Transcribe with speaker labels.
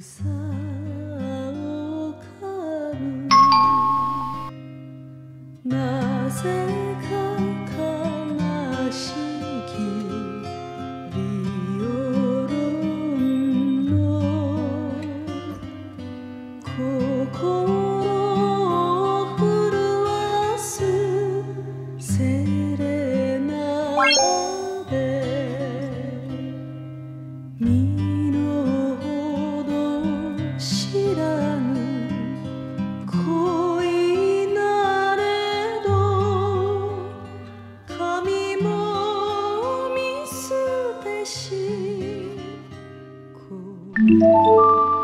Speaker 1: 草を噛むなぜか悲しきの心を震わすセレナ Música